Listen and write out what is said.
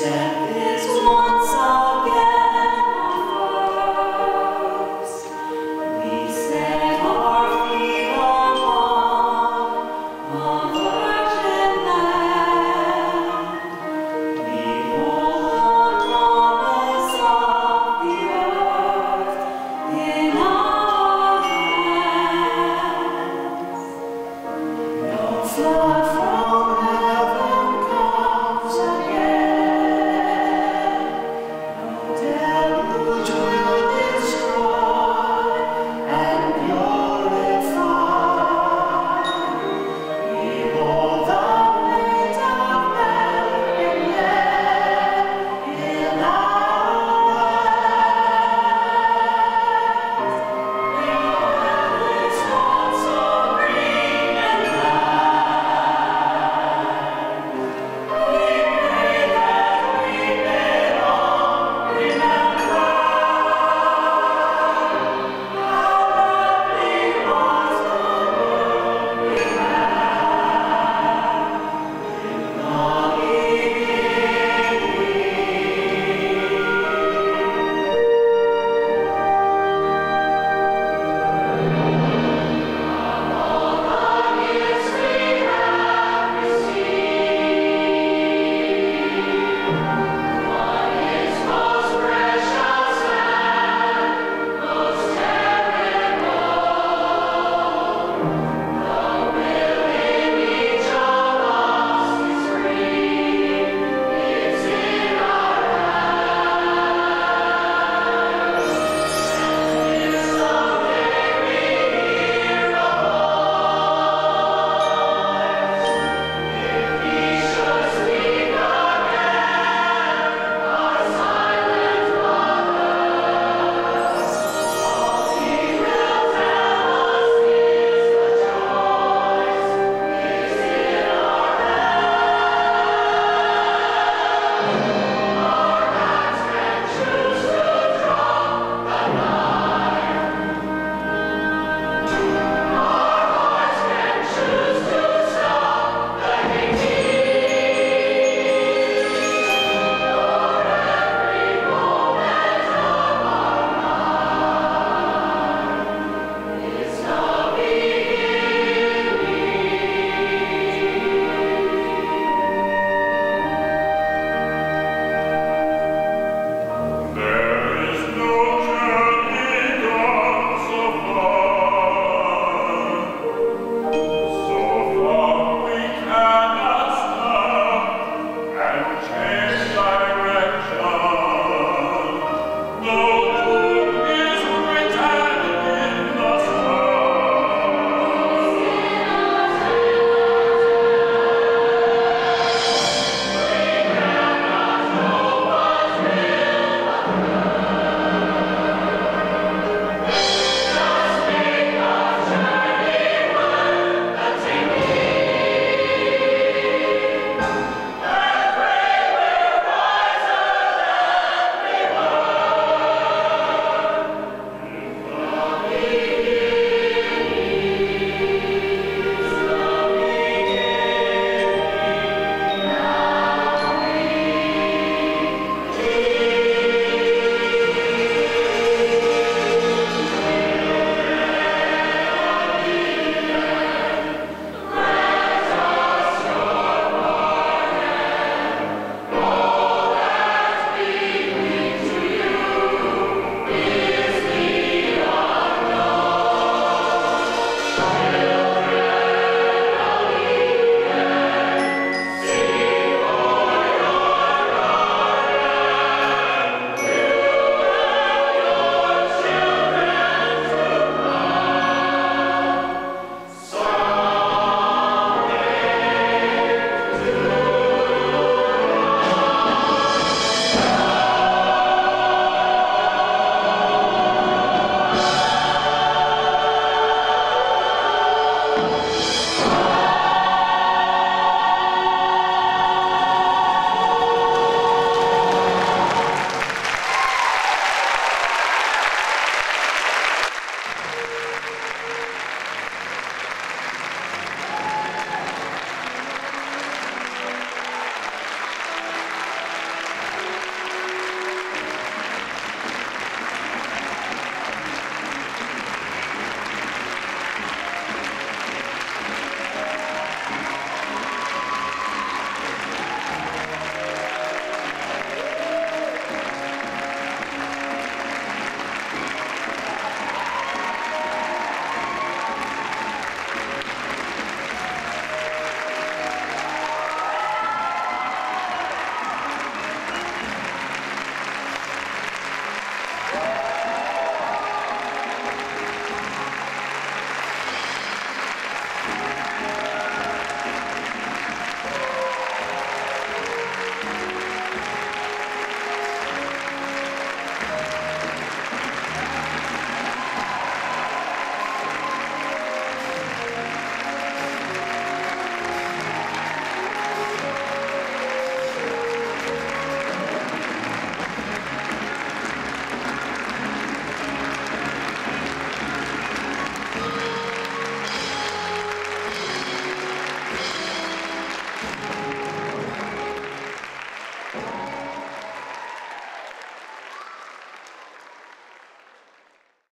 step is one